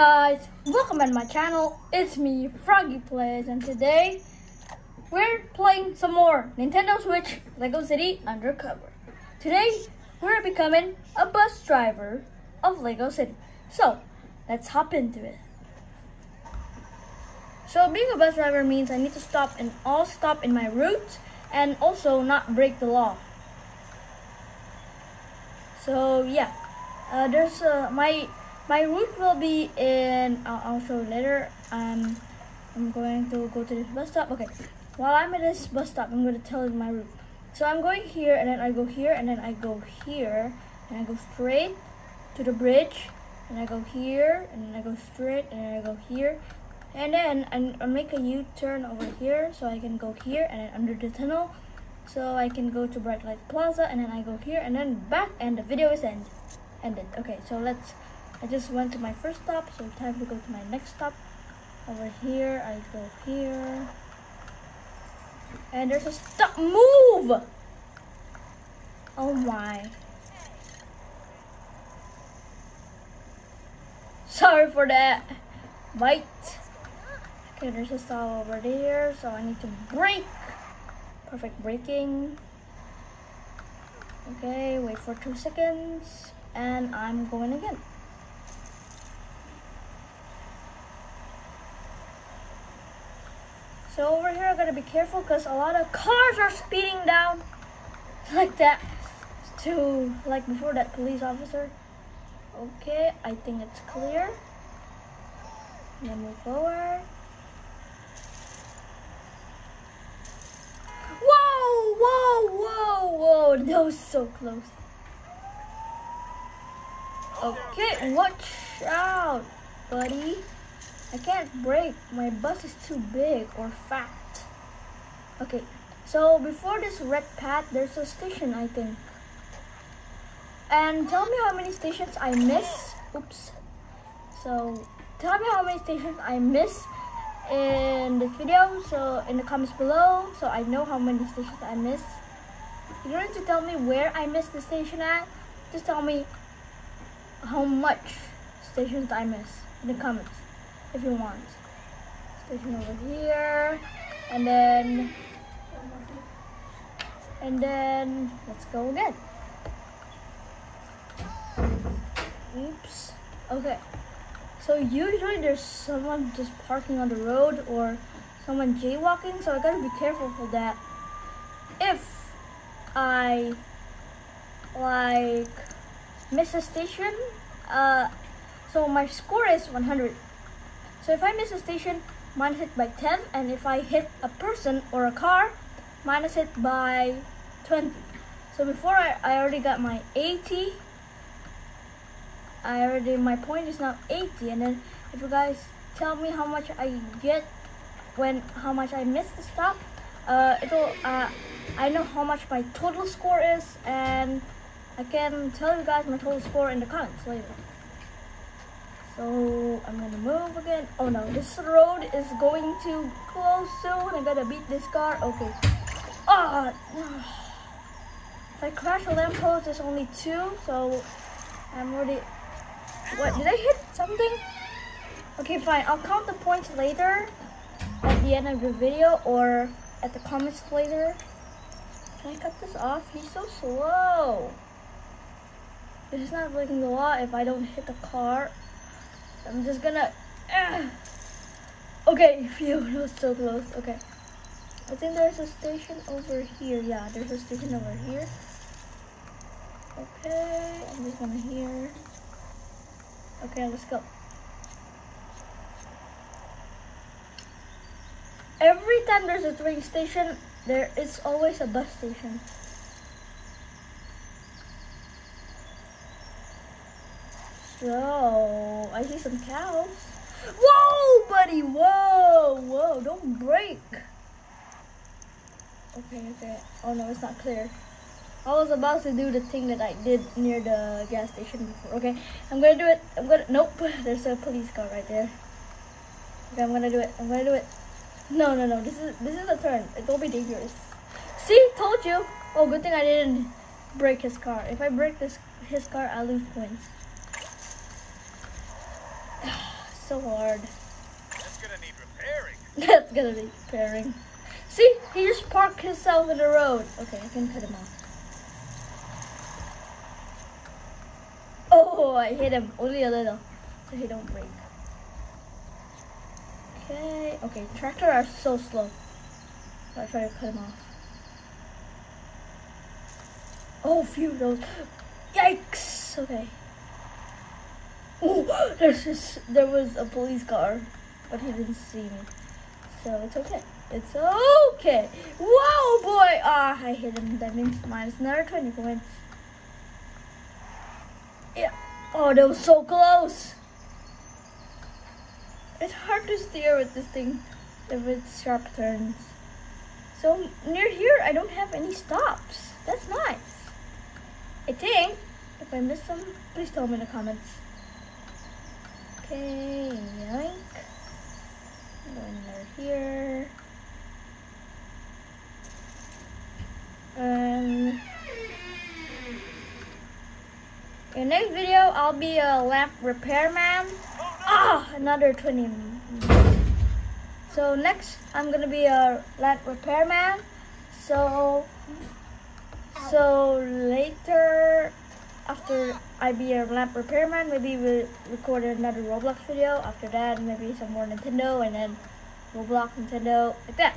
guys, welcome back to my channel. It's me, FroggyPlayz, and today we're playing some more Nintendo Switch Lego City Undercover. Today we're becoming a bus driver of Lego City. So let's hop into it. So being a bus driver means I need to stop in all stop in my route and also not break the law. So yeah, uh, there's uh, my my route will be in, I'll, I'll show you later. Um, I'm going to go to this bus stop. Okay, while I'm at this bus stop, I'm going to tell you my route. So I'm going here, and then I go here, and then I go here, and I go straight to the bridge, and I go here, and then I go straight, and then I go here, and then I, I make a U-turn over here, so I can go here, and then under the tunnel, so I can go to Bright Light Plaza, and then I go here, and then back, and the video is end, ended. Okay, so let's I just went to my first stop, so time to go to my next stop. Over here, I go here. And there's a stop. Move! Oh my. Sorry for that. Bite. Okay, there's a stop over there, so I need to brake. Perfect braking. Okay, wait for two seconds. And I'm going again. So over here, I gotta be careful because a lot of cars are speeding down like that to like before that police officer. Okay, I think it's clear. Then move forward. Whoa, whoa, whoa, whoa. That was so close. Okay, watch out, buddy. I can't brake. My bus is too big or fat. Okay, so before this red path, there's a station, I think. And tell me how many stations I miss. Oops. So, tell me how many stations I miss in this video. So, in the comments below, so I know how many stations I miss. You don't need to tell me where I missed the station at. Just tell me how much stations I miss in the comments if you want. Station over here, and then, and then, let's go again. Oops. Okay. So usually there's someone just parking on the road or someone jaywalking, so I gotta be careful for that. If I like miss a station, uh, so my score is 100. So if I miss a station, mine it by 10. And if I hit a person or a car, minus it by 20. So before I, I already got my 80. I already, my point is now 80. And then if you guys tell me how much I get when, how much I miss the stop, uh, it'll, uh, I know how much my total score is and I can tell you guys my total score in the comments later. So I'm gonna move again. Oh no, this road is going to close soon. I gotta beat this car. Okay. Ah, oh, if I crash a lamppost, there's only two, so I'm already. What did I hit something? Okay, fine. I'll count the points later at the end of the video or at the comments later. Can I cut this off? He's so slow. This is not breaking the law if I don't hit the car I'm just gonna. Uh, okay, phew, that was so close. Okay. I think there's a station over here. Yeah, there's a station over here. Okay, I'm just gonna here. Okay, let's go. Every time there's a train station, there is always a bus station. So, I see some cows. Whoa, buddy, whoa, whoa, don't break. Okay, okay. Oh no, it's not clear. I was about to do the thing that I did near the gas station before. Okay, I'm gonna do it. I'm gonna, nope, there's a police car right there. Okay, I'm gonna do it. I'm gonna do it. No, no, no, this is, this is a turn. It will be dangerous. See, told you. Oh, good thing I didn't break his car. If I break this his car, I lose points. so hard. That's gonna need repairing. That's gonna be pairing. See, he just parked himself in the road. Okay, I can cut him off. Oh, I hit him only a little, so he don't break. Okay, okay, tractor are so slow. I try to cut him off. Oh, phew, those. Yikes! Okay. Oh, there's just, there was a police car, but he didn't see me. So it's okay. It's okay. Whoa, boy! Ah, I hit him. That means minus another 20 points. Yeah. Oh, that was so close. It's hard to steer with this thing if it's sharp turns. So near here, I don't have any stops. That's nice. I think. If I miss some, please tell me in the comments. Okay, yoink. Go in here. Um, in next video, I'll be a lamp repairman. Ah, another 20. So next, I'm gonna be a lamp repairman. So, so later, after I be a lamp repairman, maybe we'll record another Roblox video. After that, maybe some more Nintendo, and then Roblox, Nintendo, like that.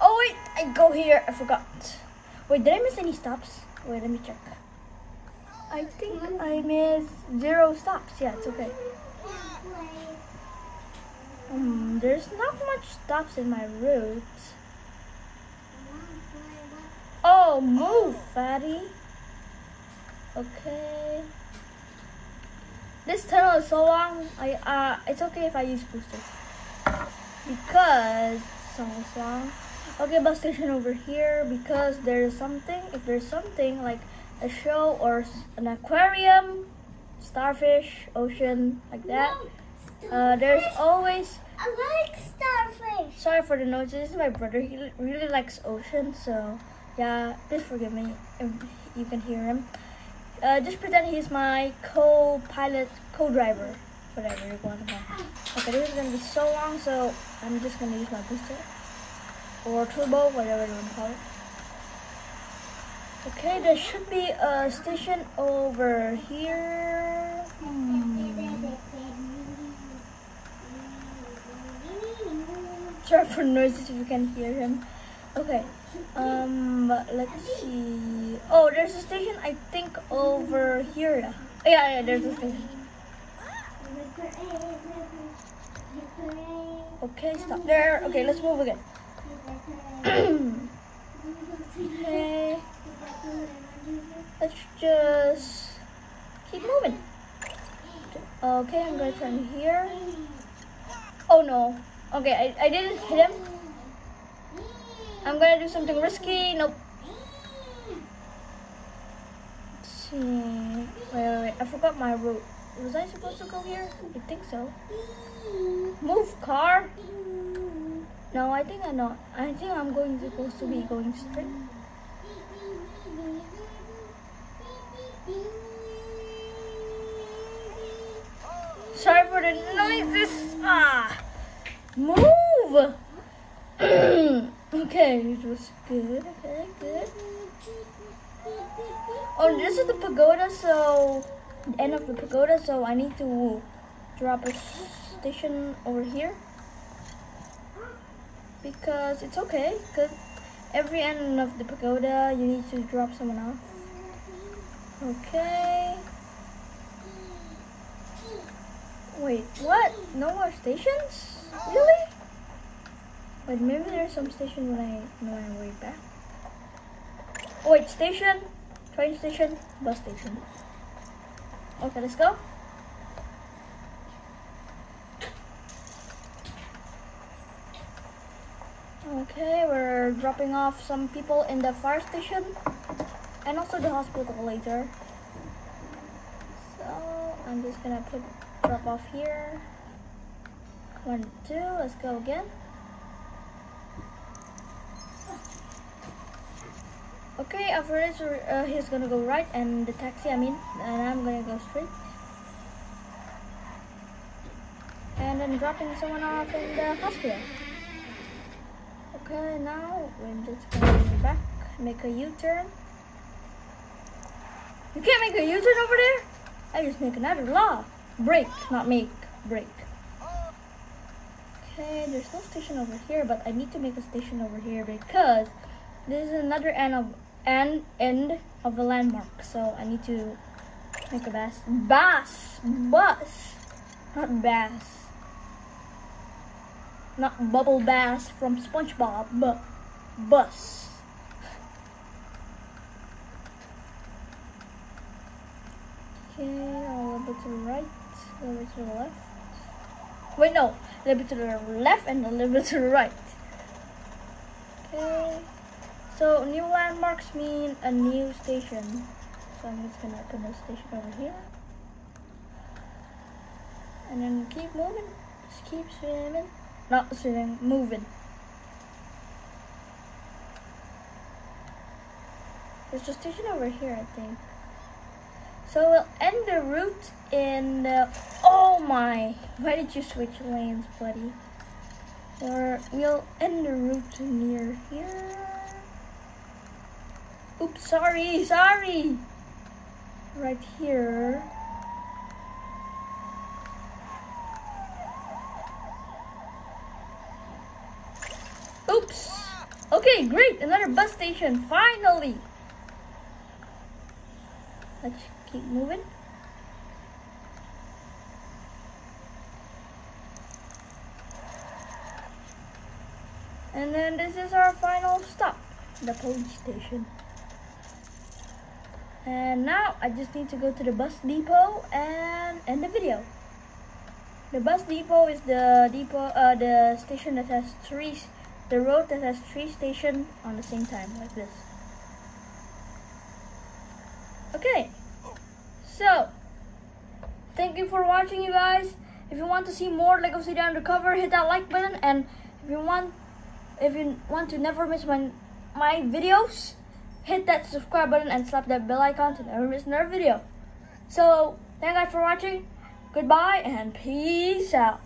Oh wait, I go here. I forgot. Wait, did I miss any stops? Wait, let me check. I think I missed zero stops. Yeah, it's okay. Um, there's not much stops in my route. Oh, move, fatty. Okay. This tunnel is so long. I uh, it's okay if I use boosters because so long. Okay, bus station over here because there's something. If there's something like a show or an aquarium, starfish, ocean, like that. Uh, there's always. I like starfish. Sorry for the noise. This is my brother. He really likes ocean, so yeah. Please forgive me if you can hear him. Uh, just pretend he's my co-pilot, co-driver, whatever you want to call. Okay, this is gonna be so long, so I'm just gonna use my booster or turbo, whatever you want to call it. Okay, there should be a station over here. Hmm. Sorry for noises if you can hear him. Okay. Um, let's see. Oh, there's a station. I think over here. Yeah, yeah. There's a station. Okay, stop there. Okay, let's move again. Okay. Let's just keep moving. Okay, I'm gonna turn here. Oh no. Okay, I, I didn't hit him. I'm gonna do something risky. Nope. Let's see. Wait, wait, wait. I forgot my route. Was I supposed to go here? I think so. Move, car. No, I think I'm not. I think I'm going to, supposed to be going straight. Sorry for the noises. Ah, move. okay, it was good. Okay, good. Oh, this is the pagoda, so the end of the pagoda. So I need to drop a station over here because it's okay. Cause every end of the pagoda, you need to drop someone off. Okay. Wait, what? No more stations? Really? Wait, maybe there's some station when I when I way back. Oh, wait, station, train station, bus station. Okay, let's go. Okay, we're dropping off some people in the fire station and also the hospital later. So I'm just gonna put drop off here. One, two, let's go again. Okay, after this, uh, he's gonna go right, and the taxi, I mean, and I'm gonna go straight. And then dropping someone off in the hospital. Okay, now we're just going back, make a U-turn. You can't make a U-turn over there? I just make another law. Break, not make, break. Okay, there's no station over here, but I need to make a station over here because this is another end of end end of the landmark. So I need to make a bus. Bus, mm-hmm. bus, not bass. Not bubble bass from SpongeBob, but bus. Okay, a little bit to the right, a little bit to the left. Wait, no, a little bit to the left and a little bit to the right. Okay, so new landmarks mean a new station. So I'm just gonna put a station over here. And then keep moving, just keep swimming. Not swimming, moving. There's a station over here, I think. So we'll end the route in the, oh my, why did you switch lanes, buddy? Or we'll end the route near here. Oops, sorry, sorry. Right here. Oops. Okay, great, another bus station, finally. Let's keep moving. And then this is our final stop, the police station. And now I just need to go to the bus depot and end the video. The bus depot is the depot, uh, the station that has three, the road that has three stations on the same time, like this. Okay, so thank you for watching, you guys. If you want to see more Lego City Undercover, hit that like button, and if you want, if you want to never miss my my videos, hit that subscribe button and slap that bell icon to never miss another video. So, thank you guys for watching. Goodbye and peace out.